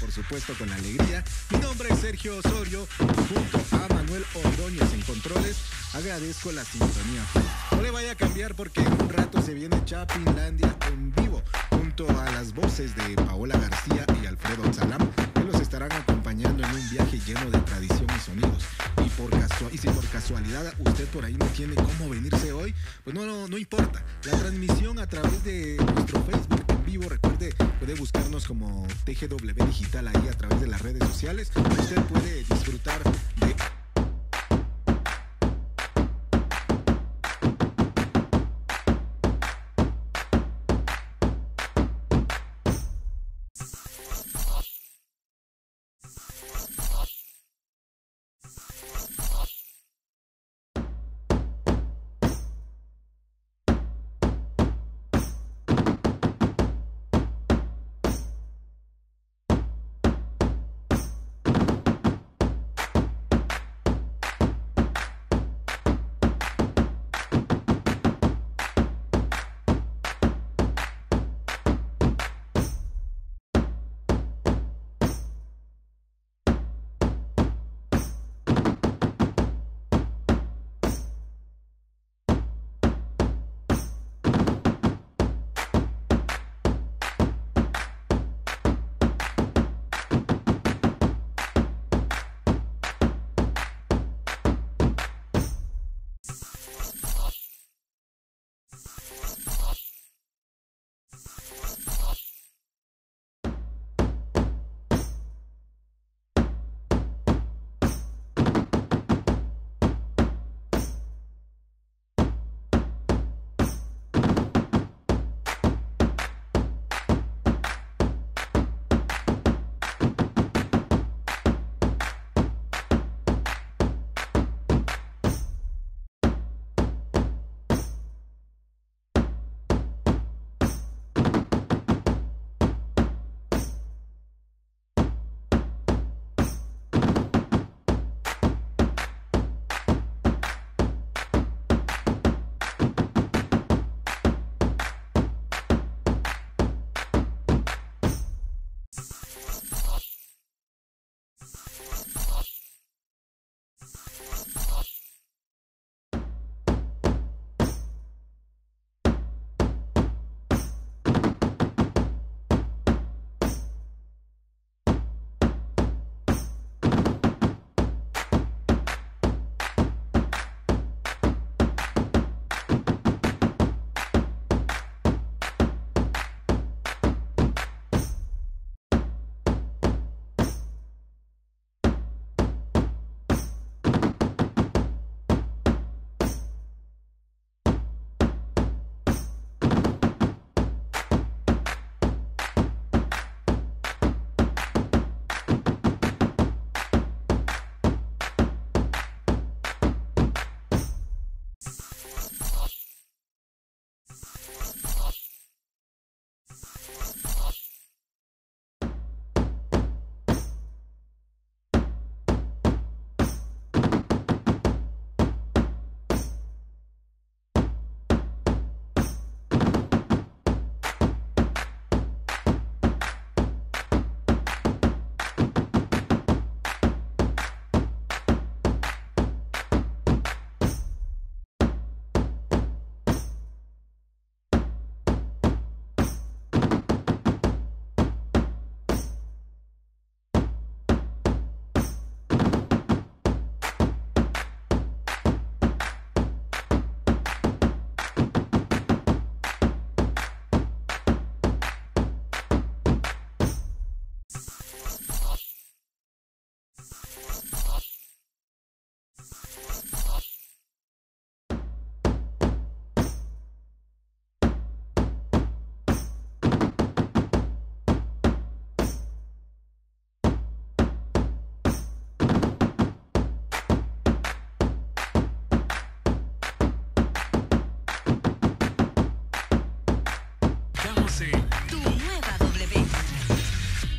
por supuesto con alegría. Mi nombre es Sergio Osorio, junto a Manuel Ordóñez en controles. Agradezco la sintonía. No le vaya a cambiar porque en un rato se viene Chapinlandia en vivo, junto a las voces de Paola García y Alfredo Salam, que los estarán acompañando en un viaje lleno de tradición y sonidos. Y, y si por casualidad usted por ahí no tiene cómo venirse hoy, pues no, no, no importa. La transmisión a través de nuestro Facebook vivo, recuerde, puede buscarnos como TGW Digital ahí a través de las redes sociales. Usted puede disfrutar de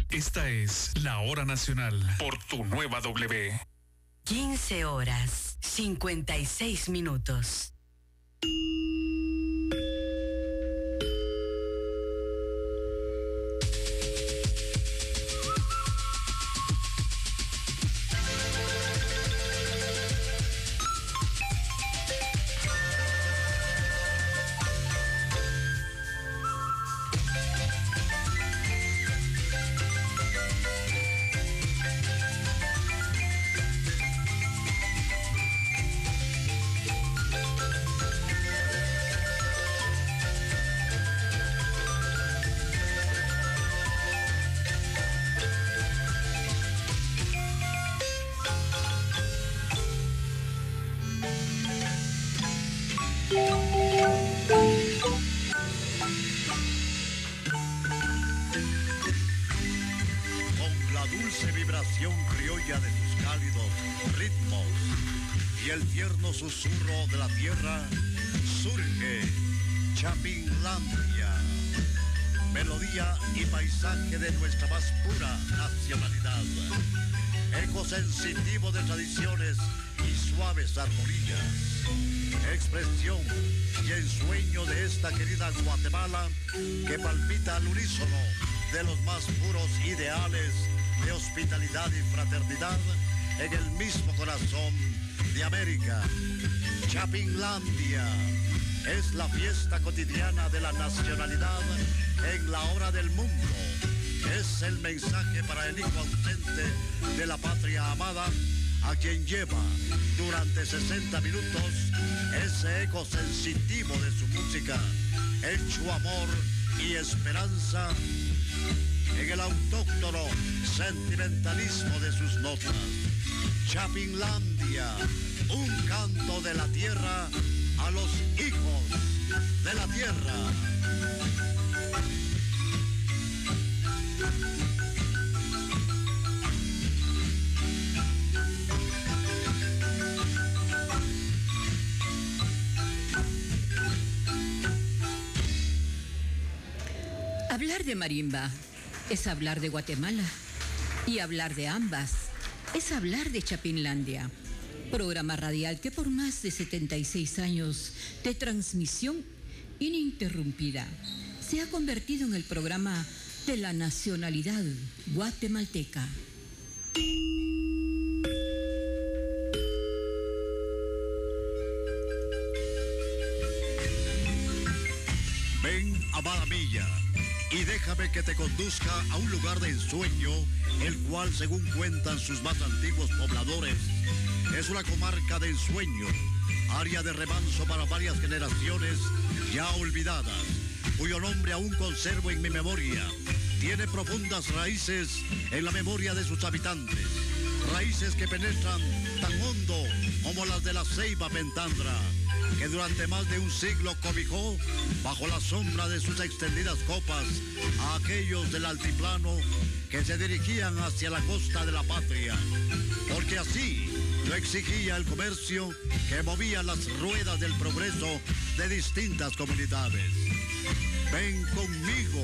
Esta es la hora nacional por tu nueva W. 15 horas, 56 minutos. Es la fiesta cotidiana de la nacionalidad en la hora del mundo. Es el mensaje para el hijo ausente de la patria amada a quien lleva durante 60 minutos ese eco sensitivo de su música, hecho amor y esperanza en el autóctono sentimentalismo de sus notas. Chapinlandia, un canto de la tierra a los hijos de la tierra. Hablar de marimba es hablar de Guatemala y hablar de ambas es hablar de Chapinlandia, programa radial que por más de 76 años de transmisión ininterrumpida se ha convertido en el programa de la nacionalidad guatemalteca. Ven, amada mía, y déjame que te conduzca a un lugar de ensueño, el cual, según cuentan sus más antiguos pobladores, es una comarca de ensueño, área de remanso para varias generaciones ya olvidadas, cuyo nombre aún conservo en mi memoria. Tiene profundas raíces en la memoria de sus habitantes, raíces que penetran tan hondo como las de la ceiba pentandra que durante más de un siglo cobijó bajo la sombra de sus extendidas copas a aquellos del altiplano que se dirigían hacia la costa de la patria, porque así lo exigía el comercio que movía las ruedas del progreso de distintas comunidades. Ven conmigo,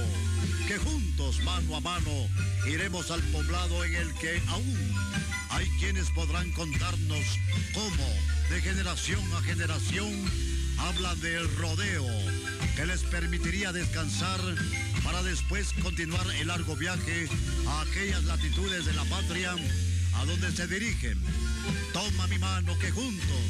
que juntos, mano a mano, iremos al poblado en el que aún hay quienes podrán contarnos cómo, de generación a generación, hablan del rodeo que les permitiría descansar para después continuar el largo viaje a aquellas latitudes de la patria a donde se dirigen. Toma mi mano que juntos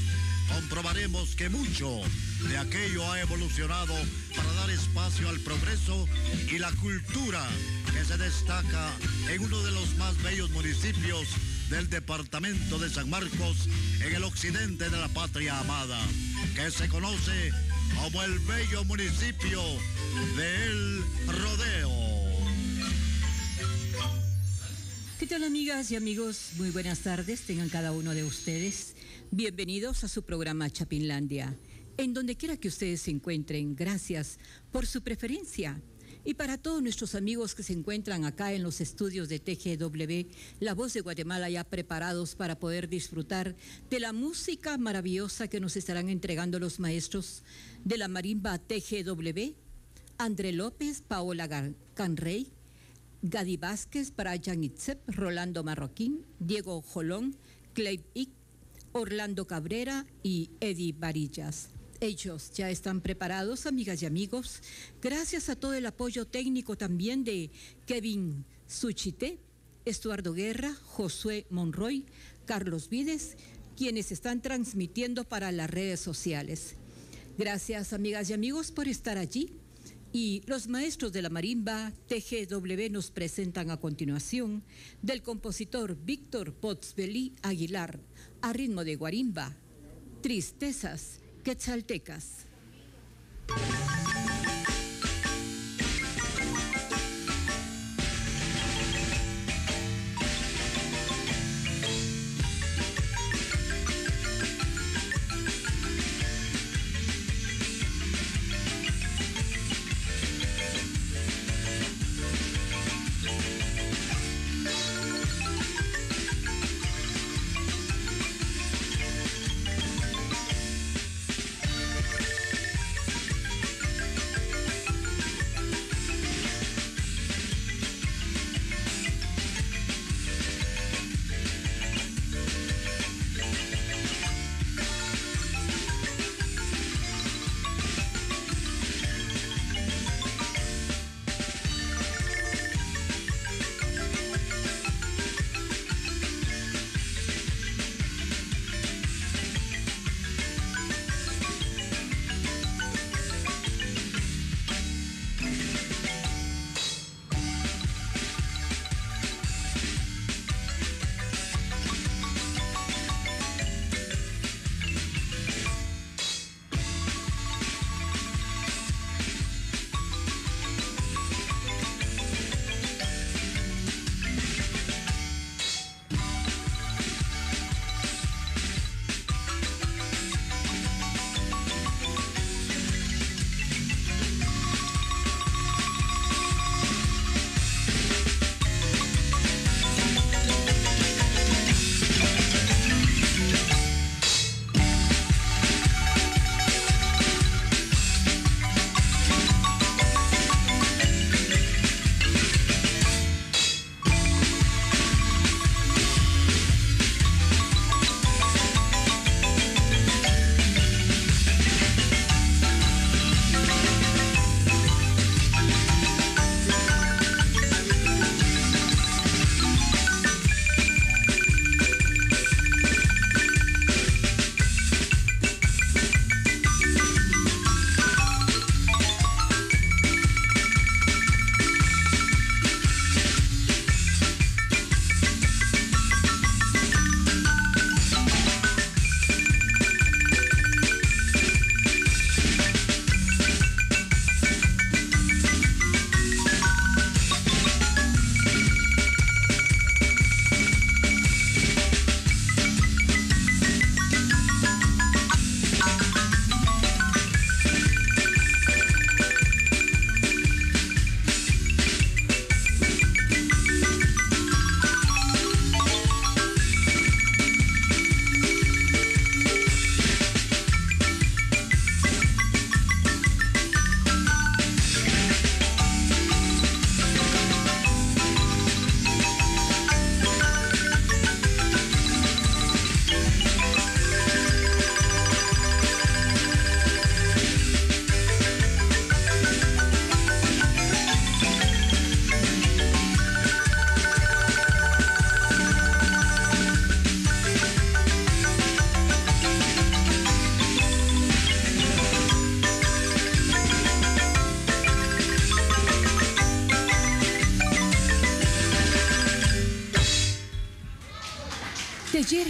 comprobaremos que mucho de aquello ha evolucionado para dar espacio al progreso y la cultura que se destaca en uno de los más bellos municipios del departamento de San Marcos en el occidente de la patria amada, que se conoce como el bello municipio de El Rodeo. ¿Qué tal amigas y amigos? Muy buenas tardes, tengan cada uno de ustedes. Bienvenidos a su programa Chapinlandia. En donde quiera que ustedes se encuentren, gracias por su preferencia. Y para todos nuestros amigos que se encuentran acá en los estudios de TGW, La Voz de Guatemala ya preparados para poder disfrutar de la música maravillosa que nos estarán entregando los maestros de la marimba TGW, André López, Paola Canrey, Gadi Vázquez, Brian Itzep, Rolando Marroquín, Diego Jolón, Clay Ick, Orlando Cabrera y Eddie Varillas. Ellos ya están preparados, amigas y amigos, gracias a todo el apoyo técnico también de Kevin Suchité, Estuardo Guerra, Josué Monroy, Carlos Vides, quienes están transmitiendo para las redes sociales. Gracias, amigas y amigos, por estar allí. Y los maestros de la marimba TGW nos presentan a continuación del compositor Víctor Potzbeli Aguilar, a ritmo de guarimba, Tristezas quetzaltecas.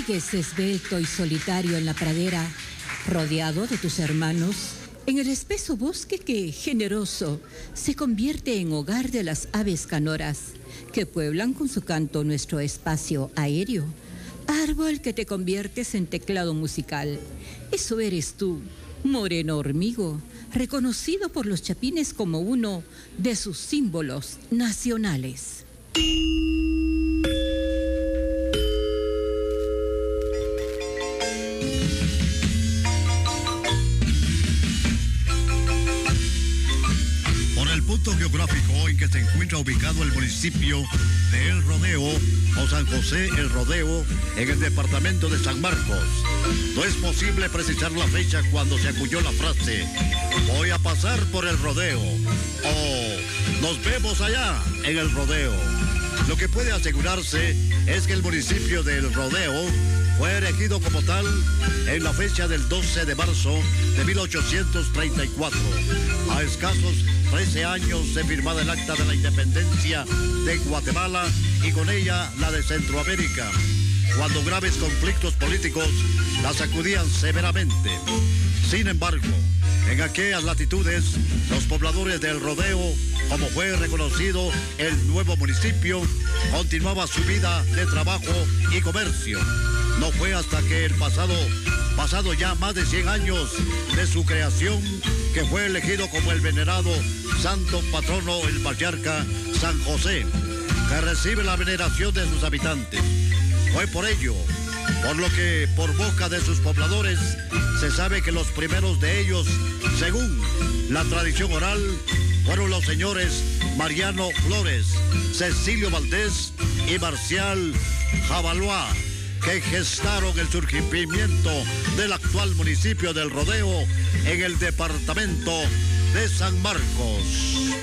Yergues esbelto y solitario en la pradera, rodeado de tus hermanos, en el espeso bosque que, generoso, se convierte en hogar de las aves canoras que pueblan con su canto nuestro espacio aéreo. Árbol que te conviertes en teclado musical. Eso eres tú, moreno hormigo, reconocido por los chapines como uno de sus símbolos nacionales. Encuentra ubicado el municipio de El Rodeo o San José El Rodeo en el departamento de San Marcos, no es posible precisar la fecha cuando se acuñó la frase voy a pasar por el rodeo o nos vemos allá en el rodeo. Lo que puede asegurarse es que el municipio del Rodeo fue elegido como tal en la fecha del 12 de marzo de 1834, a escasos 13 años de firmada el acta de la independencia de Guatemala y con ella la de Centroamérica, cuando graves conflictos políticos la sacudían severamente. Sin embargo, en aquellas latitudes, los pobladores del rodeo, como fue reconocido el nuevo municipio, continuaba su vida de trabajo y comercio. No fue hasta que el pasado, pasado ya más de 100 años de su creación, que fue elegido como el venerado santo patrono el patriarca San José, que recibe la veneración de sus habitantes. Fue por ello, por lo que por boca de sus pobladores se sabe que los primeros de ellos, según la tradición oral, fueron los señores Mariano Flores, Cecilio Valdés y Marcial Javalois, que gestaron el surgimiento del actual municipio del Rodeo en el departamento de San Marcos.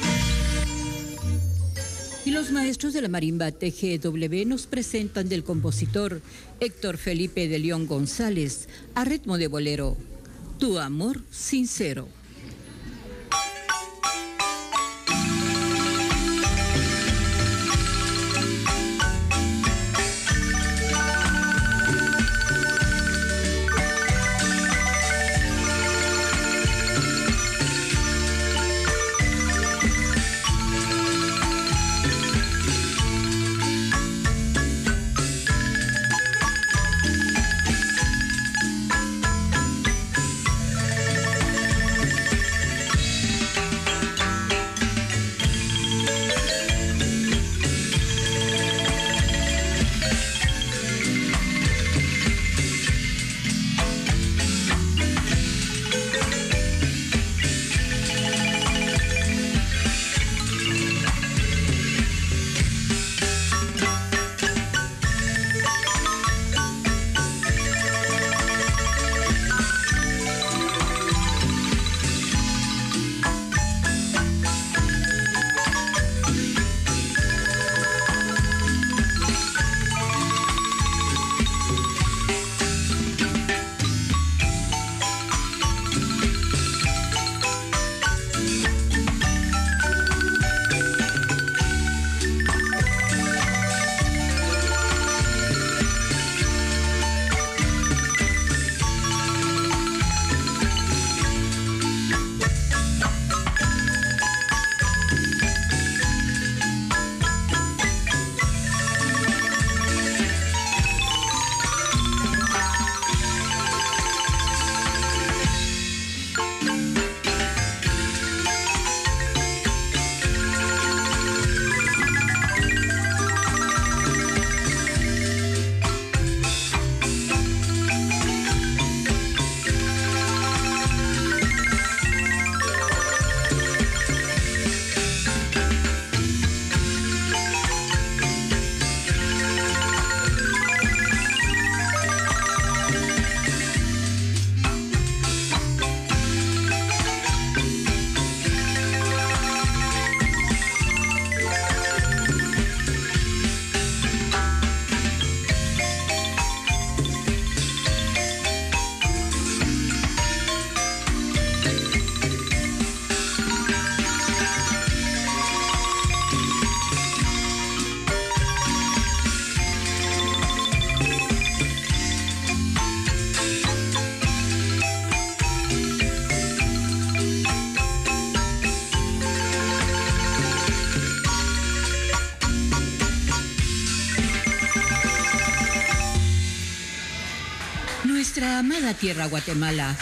Y los maestros de la marimba TGW nos presentan del compositor Héctor Felipe de León González a ritmo de bolero, Tu amor sincero. Amada tierra Guatemala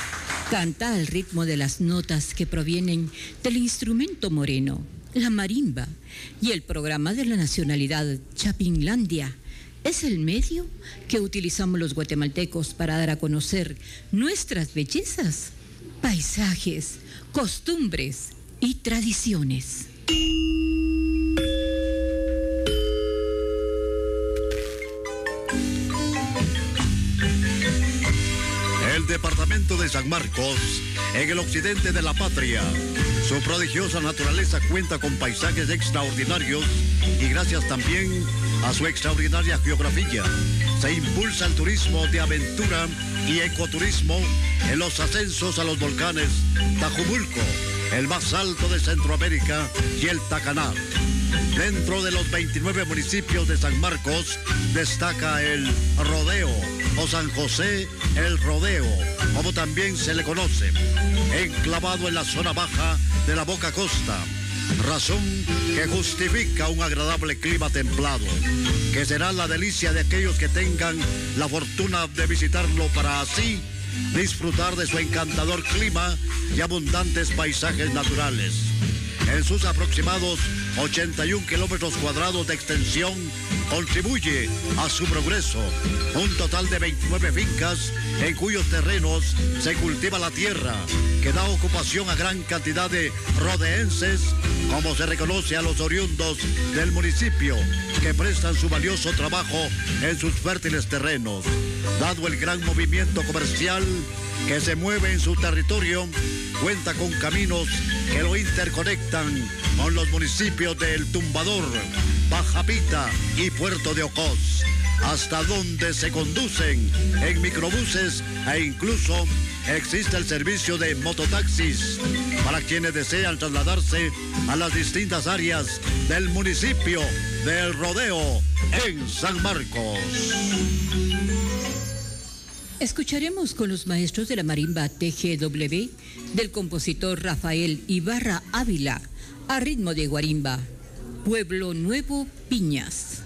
canta al ritmo de las notas que provienen del instrumento moreno, la marimba, y el programa de la nacionalidad Chapinlandia es el medio que utilizamos los guatemaltecos para dar a conocer nuestras bellezas, paisajes, costumbres y tradiciones. De San Marcos, en el occidente de la patria. Su prodigiosa naturaleza cuenta con paisajes extraordinarios y gracias también a su extraordinaria geografía, se impulsa el turismo de aventura y ecoturismo en los ascensos a los volcanes Tajumulco, el más alto de Centroamérica, y el Tacaná. Dentro de los 29 municipios de San Marcos destaca el Rodeo o San José el Rodeo, como también se le conoce, enclavado en la zona baja de la Boca Costa razón que justifica un agradable clima templado, que será la delicia de aquellos que tengan la fortuna de visitarlo para así disfrutar de su encantador clima y abundantes paisajes naturales. En sus aproximados 81 kilómetros cuadrados de extensión, contribuye a su progreso. Un total de 29 fincas en cuyos terrenos se cultiva la tierra, que da ocupación a gran cantidad de rodeenses, como se reconoce a los oriundos del municipio, que prestan su valioso trabajo en sus fértiles terrenos. Dado el gran movimiento comercial que se mueve en su territorio, cuenta con caminos que lo interconectan con los municipios de El Tumbador, Bajapita y Puerto de Ocos, hasta donde se conducen en microbuses e incluso existe el servicio de mototaxis para quienes desean trasladarse a las distintas áreas del municipio del Rodeo en San Marcos. Escucharemos con los maestros de la marimba TGW del compositor Rafael Ibarra Ávila a ritmo de guarimba, Pueblo Nuevo Piñas.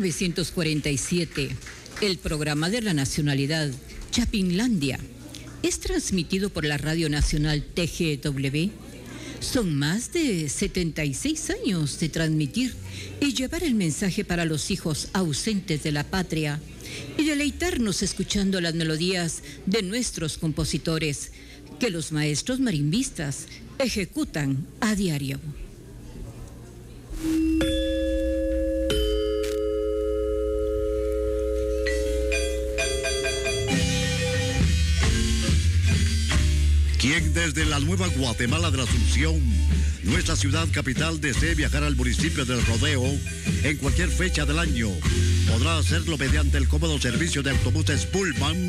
1947, el programa de la nacionalidad Chapinlandia es transmitido por la Radio Nacional TGW. Son más de 76 años de transmitir y llevar el mensaje para los hijos ausentes de la patria y deleitarnos escuchando las melodías de nuestros compositores que los maestros marimbistas ejecutan a diario. Quien desde la nueva Guatemala de la Asunción, nuestra ciudad capital, desee viajar al municipio del Rodeo en cualquier fecha del año, podrá hacerlo mediante el cómodo servicio de autobuses Pullman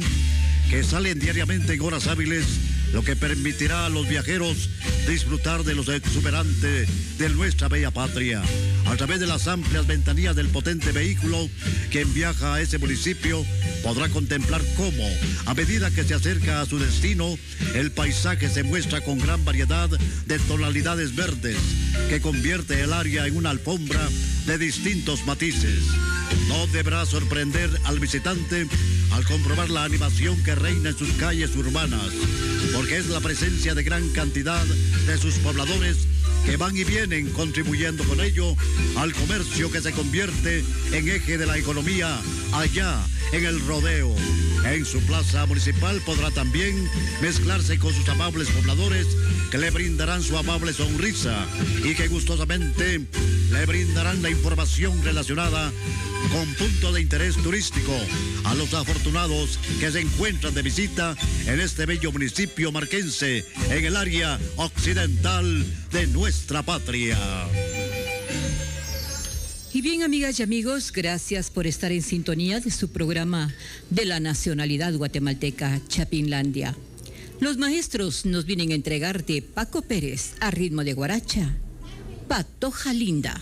que salen diariamente en horas hábiles lo que permitirá a los viajeros disfrutar de los exuberantes de nuestra bella patria. A través de las amplias ventanillas del potente vehículo, quien viaja a ese municipio podrá contemplar cómo, a medida que se acerca a su destino, el paisaje se muestra con gran variedad de tonalidades verdes, que convierte el área en una alfombra de distintos matices. No deberá sorprender al visitante al comprobar la animación que reina en sus calles urbanas, porque es la presencia de gran cantidad de sus pobladores que van y vienen contribuyendo con ello al comercio que se convierte en eje de la economía allá en el rodeo. En su plaza municipal podrá también mezclarse con sus amables pobladores que le brindarán su amable sonrisa y que gustosamente le brindarán la información relacionada con punto de interés turístico a los afortunados que se encuentran de visita en este bello municipio marquense en el área occidental de nuestra patria. Y bien, amigas y amigos, gracias por estar en sintonía de su programa de la nacionalidad guatemalteca Chapinlandia. Los maestros nos vienen a entregar de Paco Pérez a ritmo de guaracha, Patoja Linda.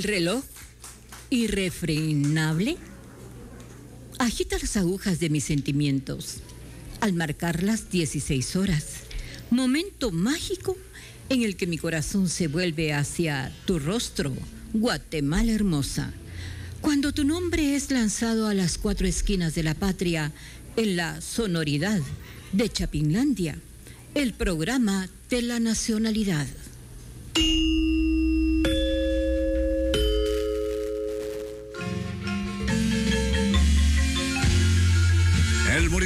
El reloj, irrefrenable, agita las agujas de mis sentimientos al marcar las 16 horas, momento mágico en el que mi corazón se vuelve hacia tu rostro, Guatemala hermosa. Cuando tu nombre es lanzado a las cuatro esquinas de la patria en la sonoridad de Chapinlandia, el programa de la nacionalidad.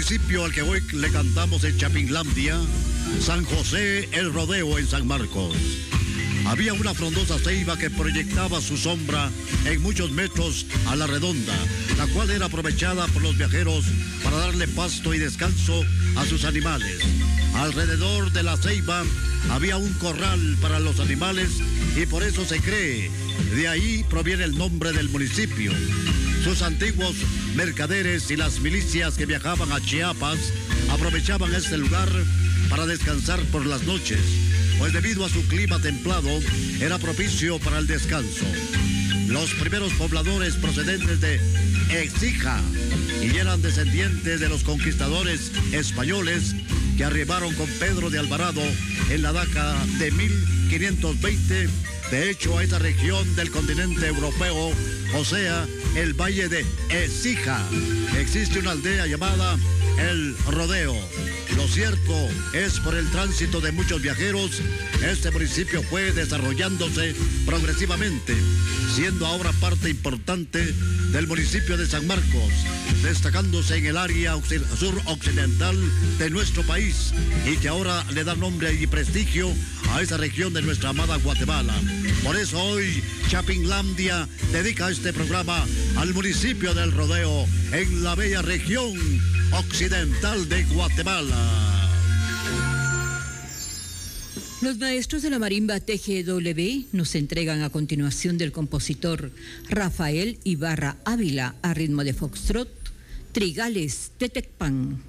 Municipio al que hoy le cantamos en Chapinlandia, San José el Rodeo en San Marcos. Había una frondosa ceiba que proyectaba su sombra en muchos metros a la redonda, la cual era aprovechada por los viajeros para darle pasto y descanso a sus animales. Alrededor de la ceiba había un corral para los animales y por eso se cree, de ahí proviene el nombre del municipio. Sus antiguos mercaderes y las milicias que viajaban a Chiapas aprovechaban este lugar para descansar por las noches pues debido a su clima templado era propicio para el descanso. Los primeros pobladores procedentes de Exija y eran descendientes de los conquistadores españoles que arribaron con Pedro de Alvarado en la década de 1520, de hecho a esa región del continente europeo, o sea, el valle de Exija. Existe una aldea llamada El Rodeo lo cierto es por el tránsito de muchos viajeros, este municipio fue desarrollándose progresivamente, siendo ahora parte importante del municipio de San Marcos, destacándose en el área sur-occidental de nuestro país y que ahora le da nombre y prestigio a esa región de nuestra amada Guatemala. Por eso hoy Chapinlandia dedica este programa al municipio del Rodeo en la bella región occidental de Guatemala. Los maestros de la marimba TGW nos entregan a continuación del compositor Rafael Ibarra Ávila a ritmo de foxtrot, Trigales de Tecpan.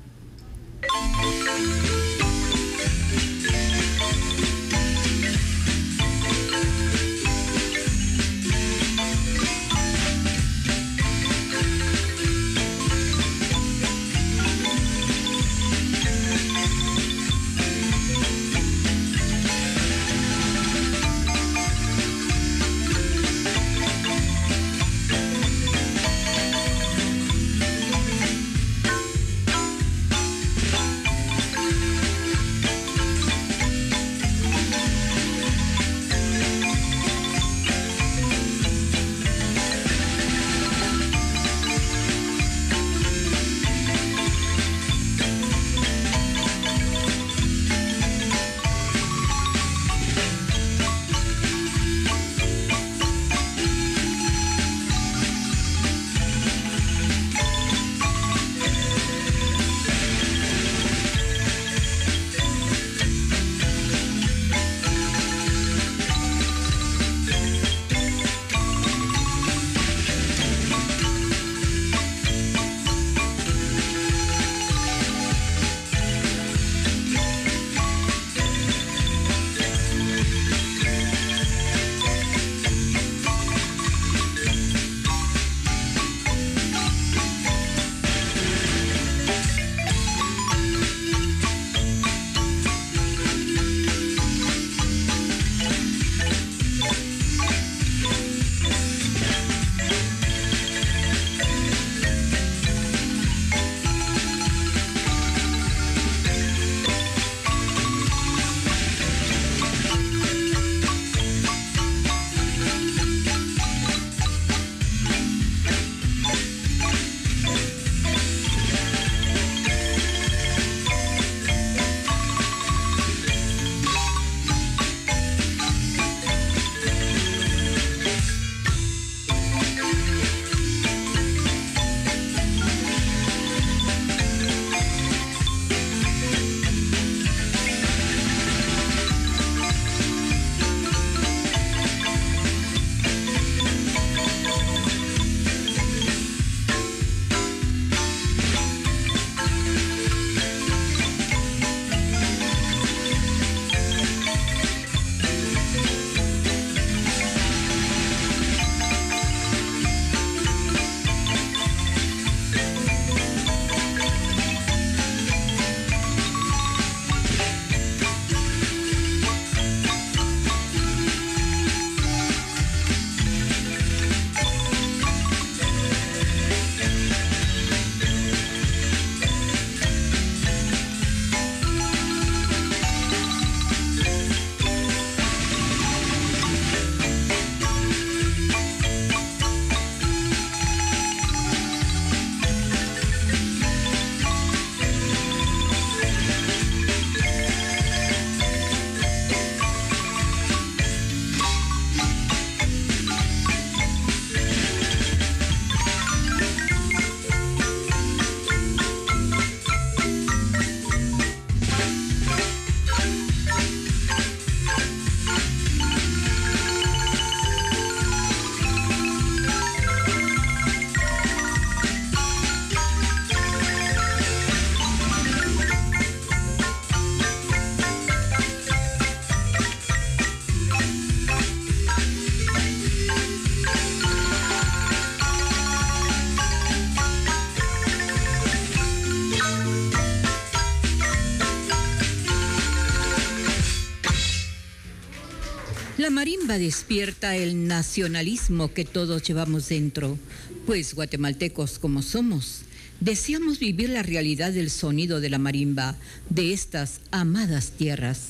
Despierta el nacionalismo que todos llevamos dentro, pues guatemaltecos como somos, deseamos vivir la realidad del sonido de la marimba, de estas amadas tierras,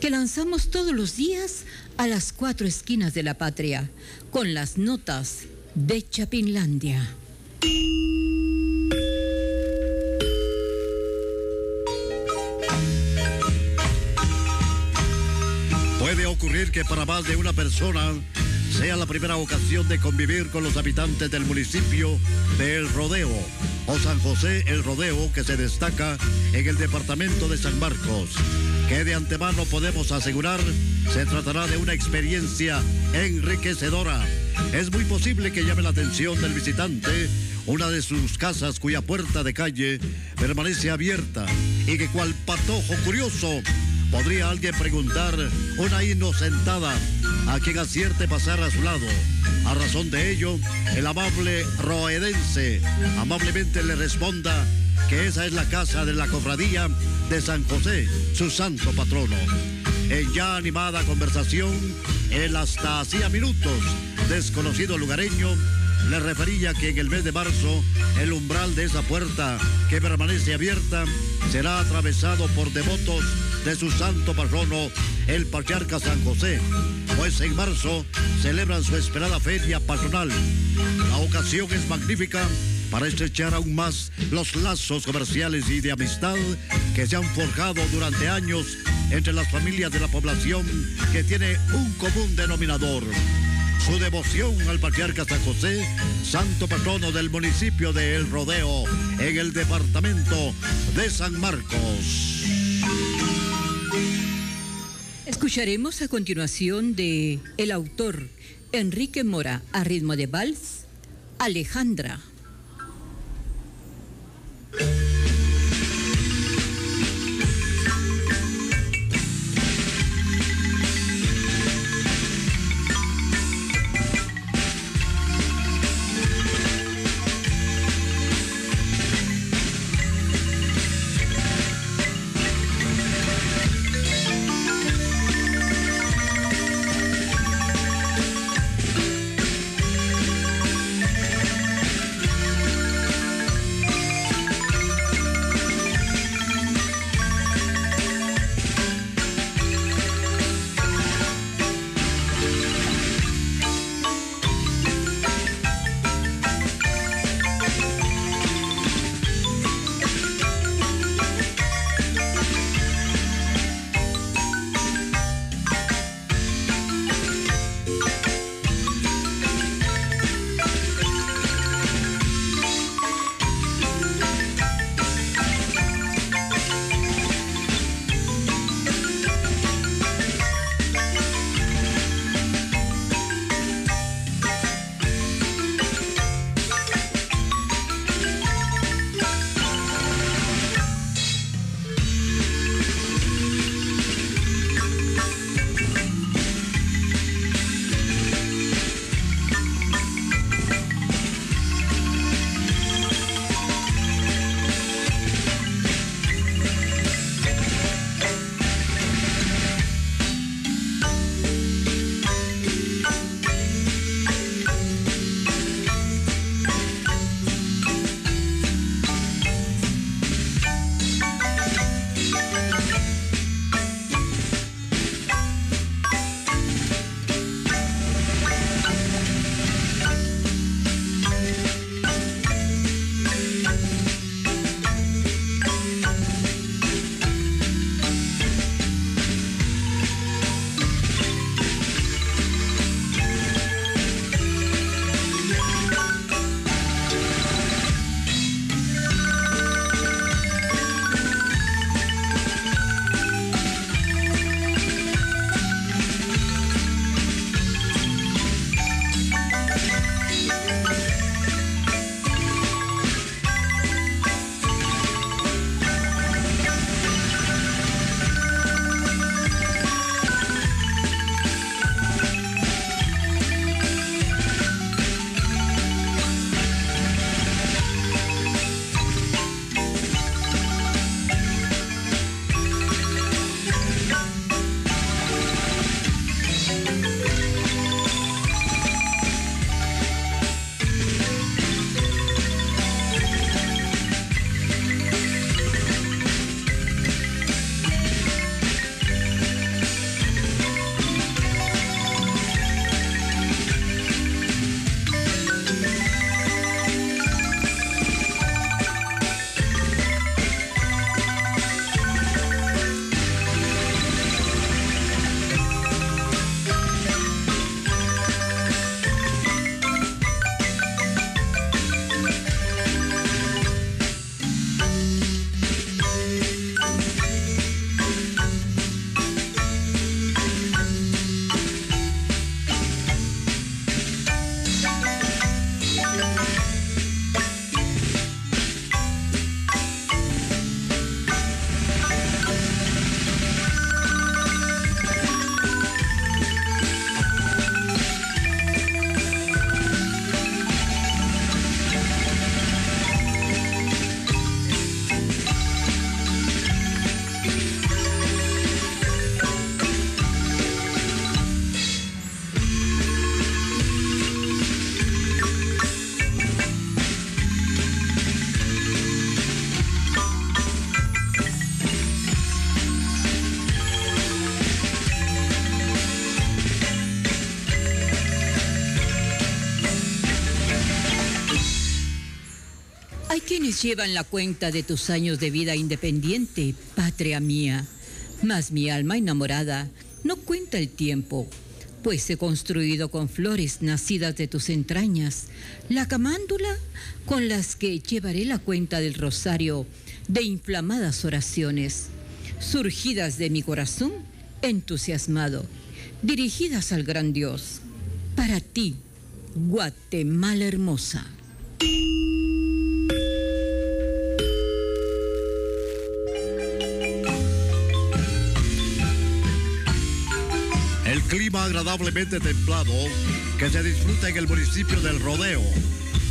que lanzamos todos los días a las cuatro esquinas de la patria, con las notas de Chapinlandia. Ocurrir que para más de una persona sea la primera ocasión de convivir con los habitantes del municipio de El Rodeo o San José El Rodeo que se destaca en el departamento de San Marcos, que de antemano podemos asegurar se tratará de una experiencia enriquecedora. Es muy posible que llame la atención del visitante una de sus casas cuya puerta de calle permanece abierta y que cual patojo curioso podría alguien preguntar una inocentada a quien acierte pasar a su lado. A razón de ello, el amable roedense amablemente le responda que esa es la casa de la cofradía de San José, su santo patrono. En ya animada conversación, el hasta hacía minutos desconocido lugareño le refería que en el mes de marzo el umbral de esa puerta que permanece abierta será atravesado por devotos de su santo patrono, el Patriarca San José, pues en marzo celebran su esperada feria patronal. La ocasión es magnífica para estrechar aún más los lazos comerciales y de amistad que se han forjado durante años entre las familias de la población que tiene un común denominador su devoción al patriarca San José, santo patrono del municipio de El Rodeo, en el departamento de San Marcos. Escucharemos a continuación de el autor Enrique Mora a ritmo de vals, Alejandra. Llevan la cuenta de tus años de vida independiente, patria mía. Mas mi alma enamorada no cuenta el tiempo, pues he construido con flores nacidas de tus entrañas la camándula con las que llevaré la cuenta del rosario de inflamadas oraciones, surgidas de mi corazón entusiasmado, dirigidas al gran Dios. Para ti, Guatemala hermosa. Clima agradablemente templado que se disfruta en el municipio del Rodeo.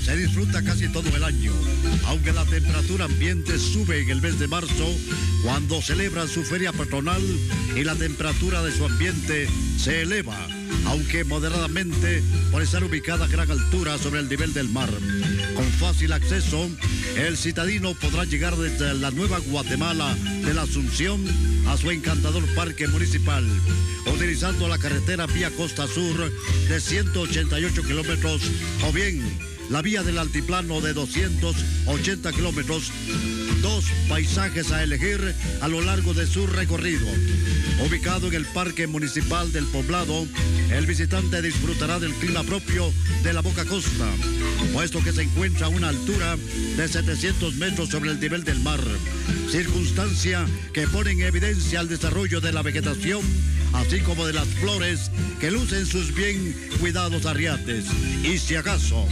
Se disfruta casi todo el año, aunque la temperatura ambiente sube en el mes de marzo cuando celebran su feria patronal y la temperatura de su ambiente se eleva, aunque moderadamente por estar ubicada a gran altura sobre el nivel del mar. Con fácil acceso, el citadino podrá llegar desde la Nueva Guatemala de la Asunción a su encantador parque municipal, utilizando la carretera vía Costa Sur de 188 kilómetros o bien la vía del altiplano de 280 kilómetros, dos paisajes a elegir a lo largo de su recorrido. Ubicado en el Parque Municipal del Poblado, el visitante disfrutará del clima propio de la Boca Costa, puesto que se encuentra a una altura de 700 metros sobre el nivel del mar, circunstancia que pone en evidencia el desarrollo de la vegetación así como de las flores que lucen sus bien cuidados arriates. Y si acaso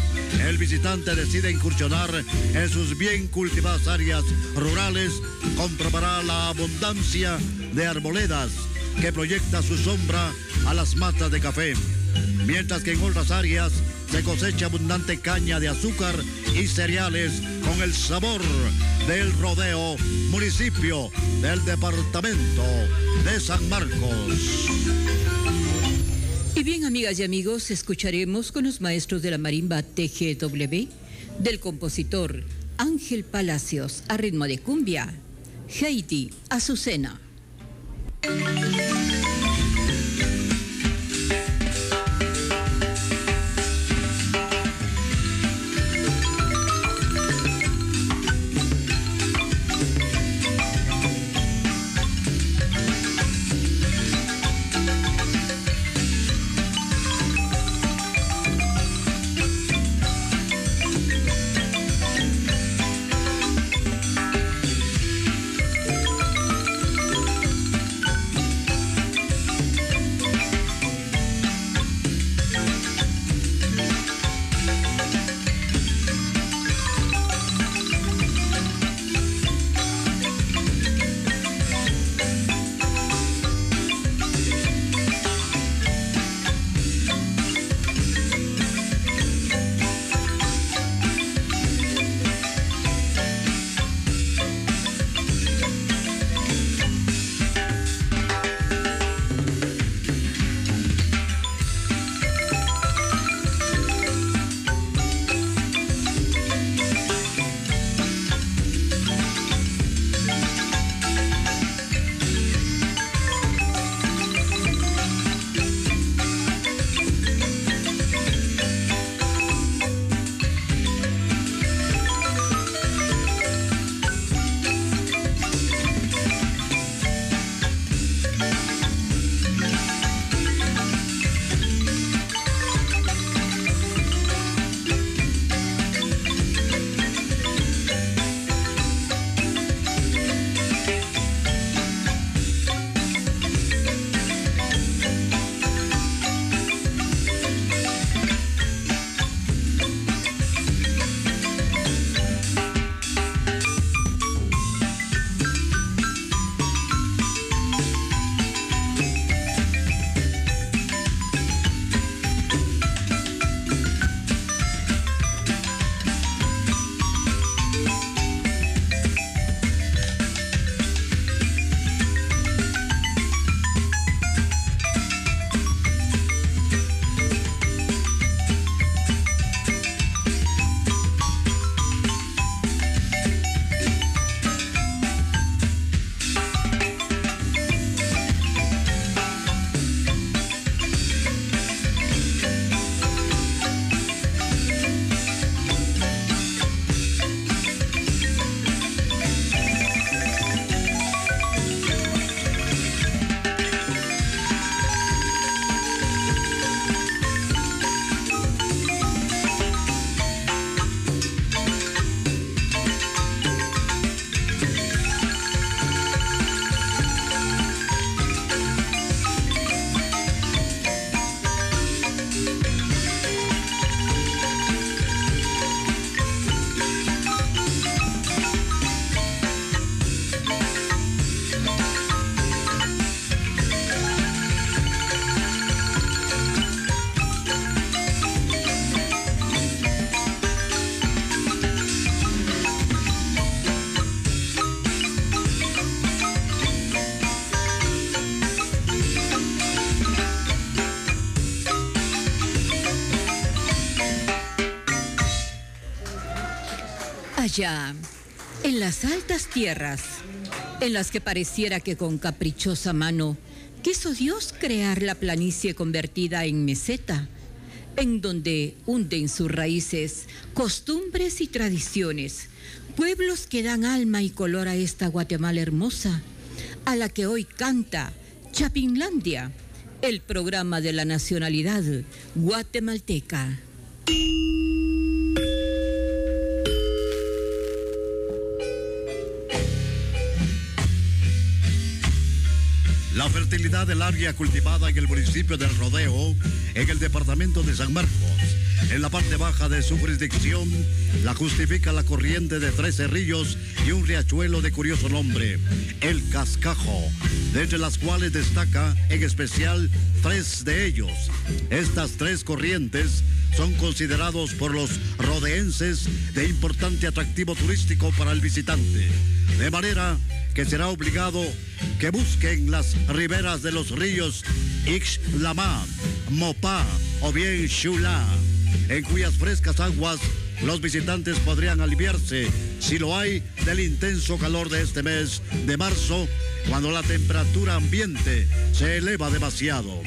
el visitante decide incursionar en sus bien cultivadas áreas rurales, comprobará la abundancia de arboledas que proyecta su sombra a las matas de café, mientras que en otras áreas se cosecha abundante caña de azúcar y cereales con el sabor del rodeo, municipio del departamento de San Marcos. Y bien, amigas y amigos, escucharemos con los maestros de la marimba TGW del compositor Ángel Palacios a ritmo de cumbia, Haiti, Azucena. Allá, en las altas tierras, en las que pareciera que con caprichosa mano quiso Dios crear la planicie convertida en meseta, en donde hunden sus raíces costumbres y tradiciones, pueblos que dan alma y color a esta Guatemala hermosa, a la que hoy canta Chapinlandia, el programa de la nacionalidad guatemalteca. La fertilidad del área cultivada en el municipio del Rodeo, en el departamento de San Marcos, en la parte baja de su jurisdicción, la justifica la corriente de tres cerrillos y un riachuelo de curioso nombre, el Cascajo, entre las cuales destaca en especial tres de ellos. Estas tres corrientes son considerados por los rodeenses de importante atractivo turístico para el visitante, de manera que será obligado que busquen las riberas de los ríos Ixlama, Mopá o bien Shula, en cuyas frescas aguas los visitantes podrían aliviarse, si lo hay, del intenso calor de este mes de marzo, cuando la temperatura ambiente se eleva demasiado.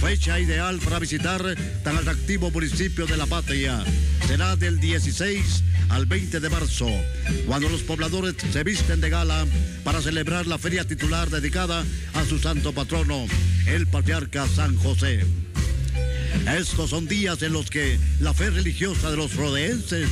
Fecha ideal para visitar tan atractivo municipio de la patria será del 16 al 20 de marzo, cuando los pobladores se visten de gala para celebrar la feria titular dedicada a su santo patrono, el patriarca San José. Estos son días en los que la fe religiosa de los rodeenses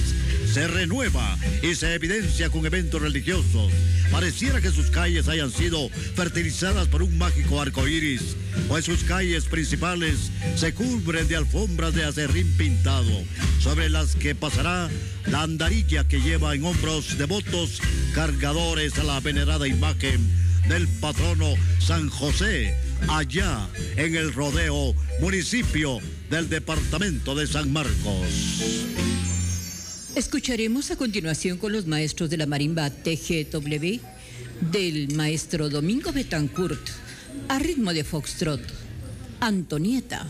se renueva y se evidencia con eventos religiosos. Pareciera que sus calles hayan sido fertilizadas por un mágico arco iris, pues sus calles principales se cubren de alfombras de acerrín pintado, sobre las que pasará la andarilla que lleva en hombros devotos cargadores a la venerada imagen del patrono San José, allá en el Rodeo, municipio del departamento de San Marcos. Escucharemos a continuación con los maestros de la marimba TGW del maestro Domingo Betancourt a ritmo de foxtrot, Antonieta.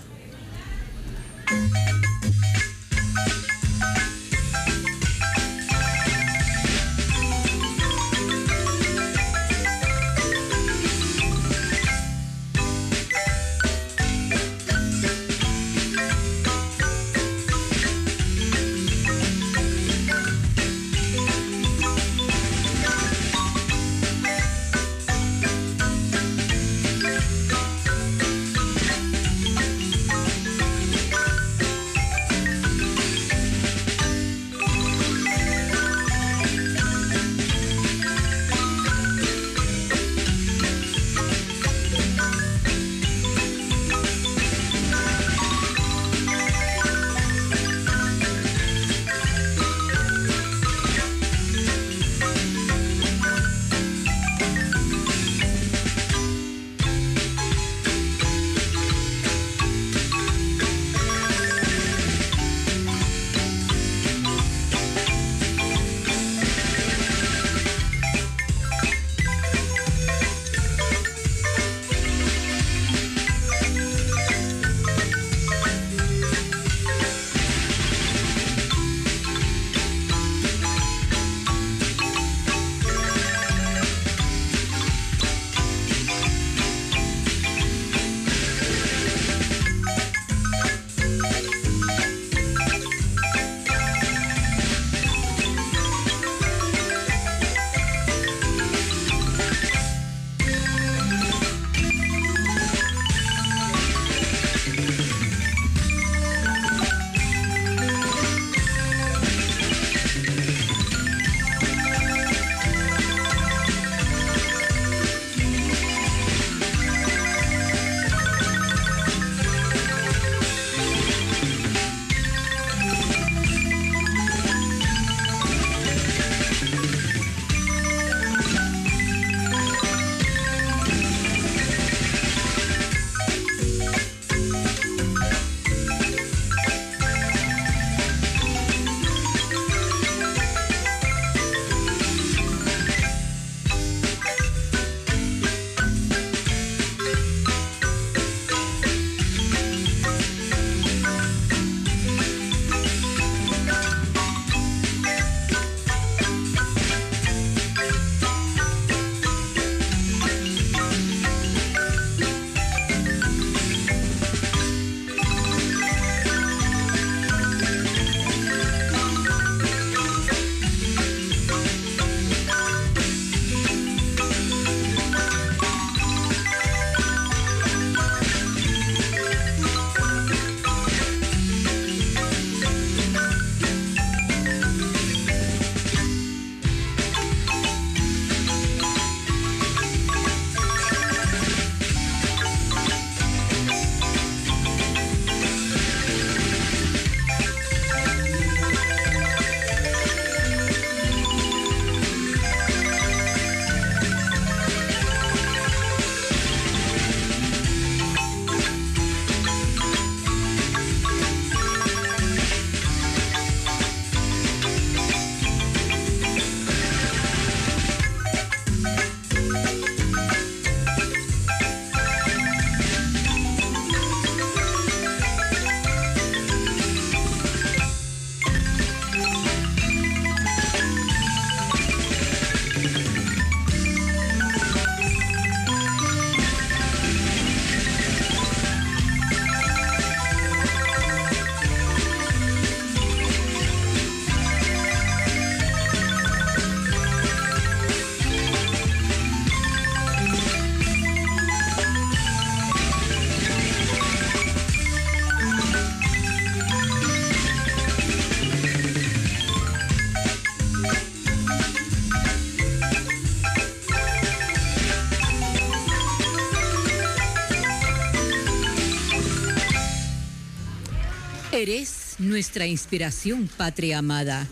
Nuestra inspiración, patria amada,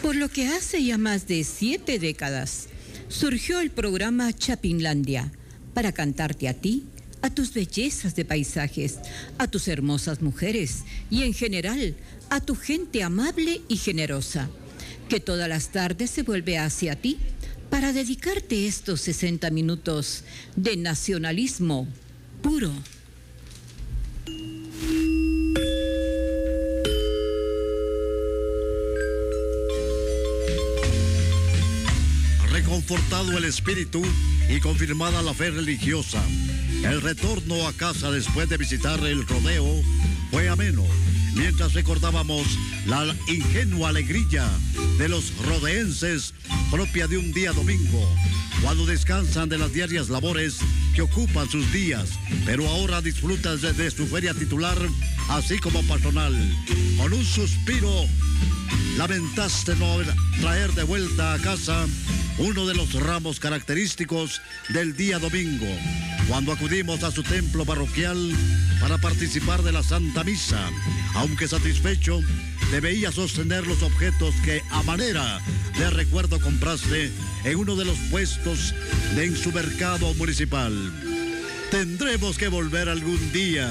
por lo que hace ya más de siete décadas surgió el programa Chapinlandia para cantarte a ti, a tus bellezas de paisajes, a tus hermosas mujeres y en general a tu gente amable y generosa, que todas las tardes se vuelve hacia ti para dedicarte estos 60 minutos de nacionalismo puro. Reconfortado el espíritu y confirmada la fe religiosa, el retorno a casa después de visitar el rodeo fue ameno, mientras recordábamos la ingenua alegría de los rodeenses propia de un día domingo, cuando descansan de las diarias labores que ocupan sus días, pero ahora disfrutan de, de su feria titular, así como patronal. Con un suspiro, lamentaste no traer de vuelta a casa uno de los ramos característicos del día domingo, cuando acudimos a su templo parroquial para participar de la Santa Misa, aunque satisfecho, debía sostener los objetos que a manera de recuerdo compraste en uno de los puestos de en su mercado municipal. Tendremos que volver algún día,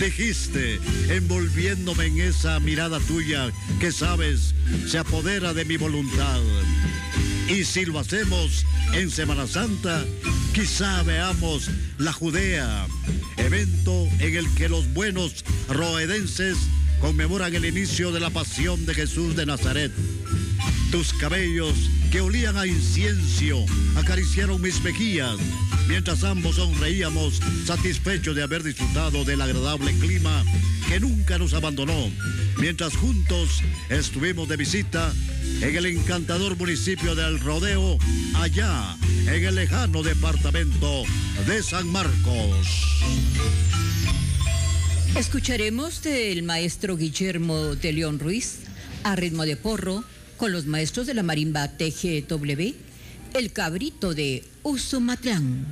dijiste, envolviéndome en esa mirada tuya que sabes se apodera de mi voluntad. Y si lo hacemos en Semana Santa, quizá veamos la Judea, evento en el que los buenos roedenses conmemoran el inicio de la pasión de Jesús de Nazaret. Tus cabellos que olían a incienso acariciaron mis mejillas mientras ambos sonreíamos satisfechos de haber disfrutado del agradable clima que nunca nos abandonó, mientras juntos estuvimos de visita en el encantador municipio del Rodeo, allá en el lejano departamento de San Marcos. Escucharemos del maestro Guillermo de León Ruiz a ritmo de porro con los maestros de la marimba TGW, el cabrito de Usumatlán.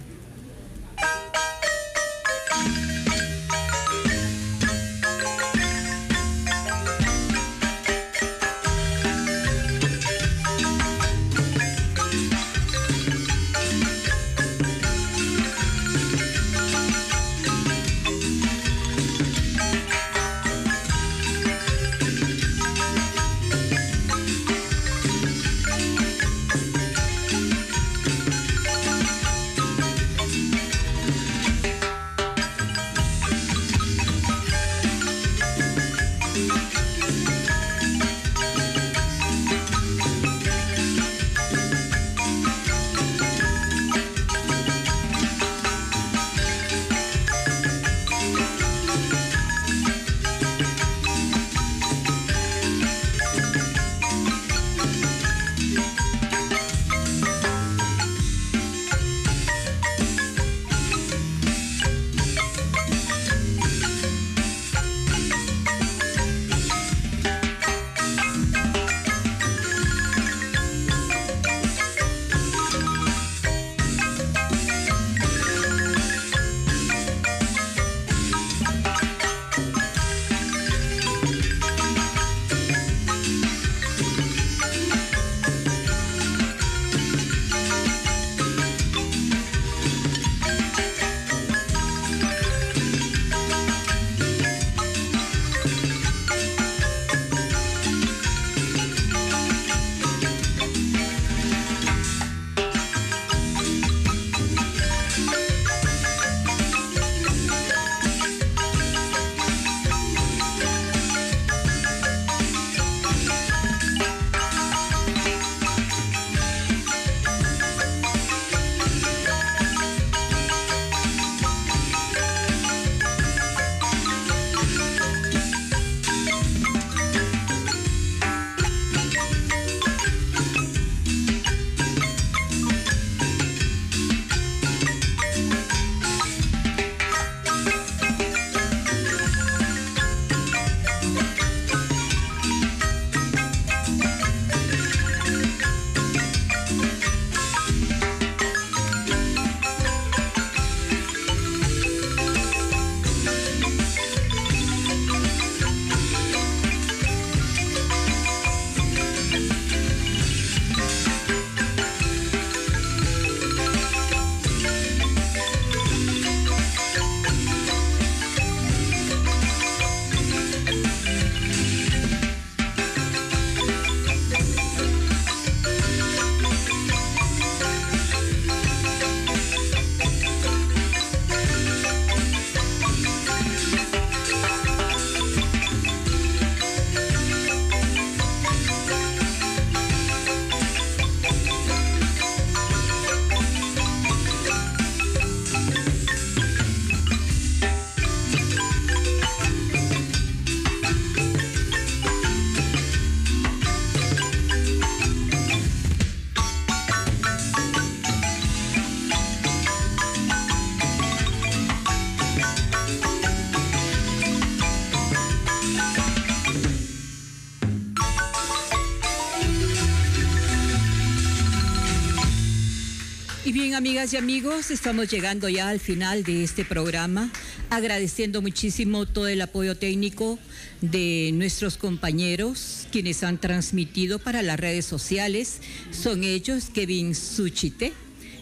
Amigas y amigos, estamos llegando ya al final de este programa, agradeciendo muchísimo todo el apoyo técnico de nuestros compañeros quienes han transmitido para las redes sociales. Son ellos Kevin Suchite,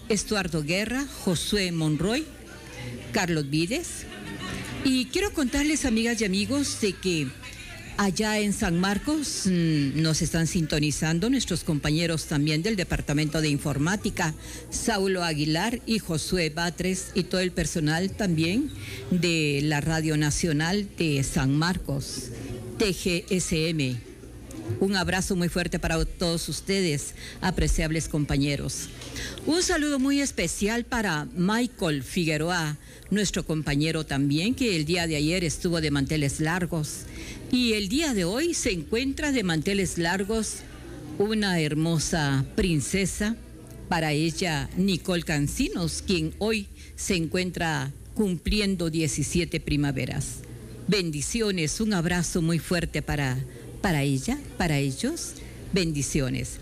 Estuardo Guerra, Josué Monroy, Carlos Vides. Y quiero contarles, amigas y amigos, de que Allá en San Marcos mm, nos están sintonizando nuestros compañeros también del Departamento de Informática, Saulo Aguilar y Josué Batres y todo el personal también de la Radio Nacional de San Marcos, TGSM. Un abrazo muy fuerte para todos ustedes, apreciables compañeros. Un saludo muy especial para Michael Figueroa, nuestro compañero también, que el día de ayer estuvo de manteles largos. Y el día de hoy se encuentra de manteles largos una hermosa princesa, para ella Nicole Cancinos, quien hoy se encuentra cumpliendo 17 primaveras. Bendiciones, un abrazo muy fuerte para, para ella, para ellos. Bendiciones.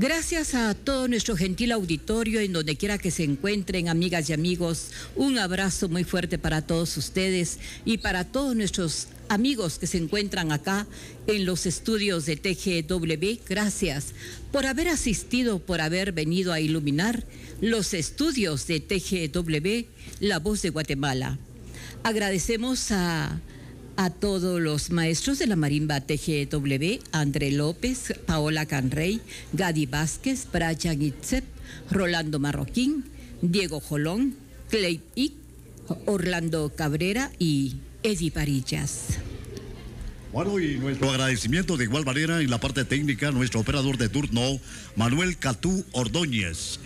Gracias a todo nuestro gentil auditorio en donde quiera que se encuentren, amigas y amigos. Un abrazo muy fuerte para todos ustedes y para todos nuestros amigos que se encuentran acá en los estudios de TGW. Gracias por haber asistido, por haber venido a iluminar los estudios de TGW, La Voz de Guatemala. Agradecemos a a todos los maestros de la marimba TGW, André López, Paola Canrey, Gadi Vázquez, Brian Itzep, Rolando Marroquín, Diego Jolón, Clay Ick, Orlando Cabrera y Eddie Parillas. Bueno, y nuestro agradecimiento de igual manera en la parte técnica, nuestro operador de turno, Manuel Catú Ordóñez.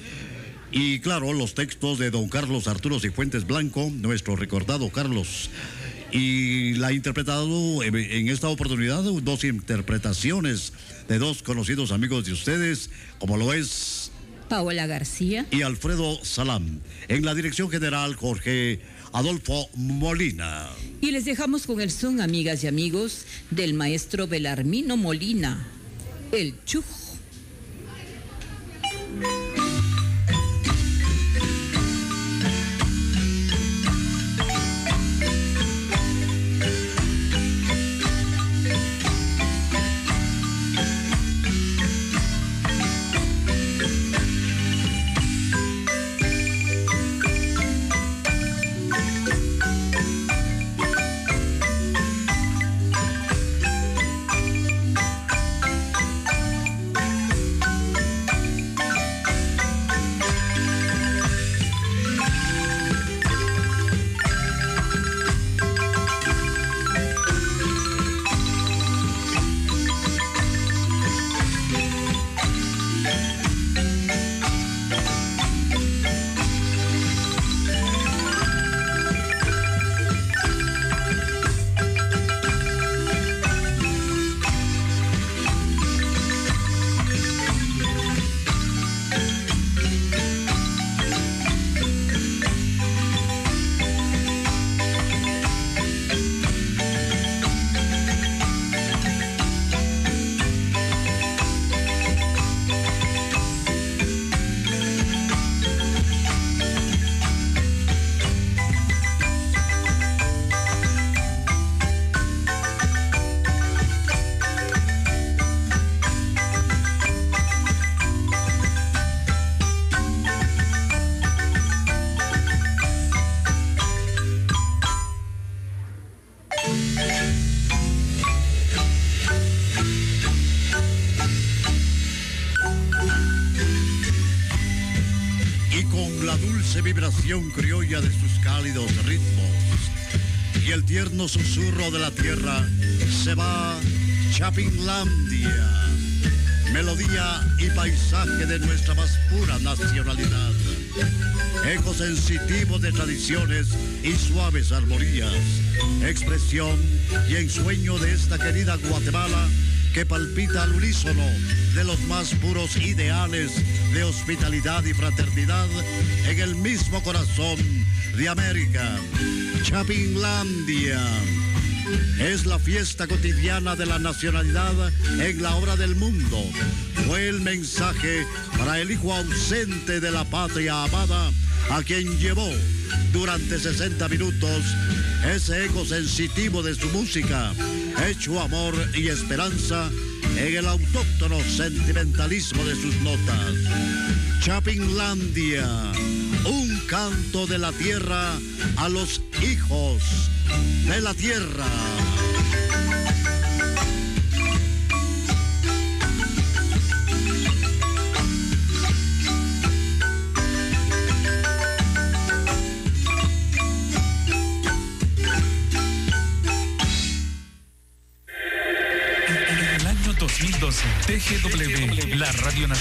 Y claro, los textos de don Carlos Arturo Cifuentes Blanco, nuestro recordado Carlos y la ha interpretado en esta oportunidad dos interpretaciones de dos conocidos amigos de ustedes, como lo es Paola García y Alfredo Salam. En la dirección general, Jorge Adolfo Molina. Y les dejamos con el son, amigas y amigos, del maestro Belarmino Molina, el criolla de sus cálidos ritmos. Y el tierno susurro de la tierra se va Chapinlandia, melodía y paisaje de nuestra más pura nacionalidad, eco sensitivo de tradiciones y suaves armonías, expresión y ensueño de esta querida Guatemala que palpita al unísono de los más puros ideales de hospitalidad y fraternidad en el mismo corazón de América, Chapinlandia. Es la fiesta cotidiana de la nacionalidad en la obra del mundo. Fue el mensaje para el hijo ausente de la patria amada, a quien llevó durante 60 minutos ese eco sensitivo de su música, hecho amor y esperanza en el autóctono sentimentalismo de sus notas. Chapinlandia, un canto de la tierra a los hijos de la tierra. TGW, la Radio Nacional.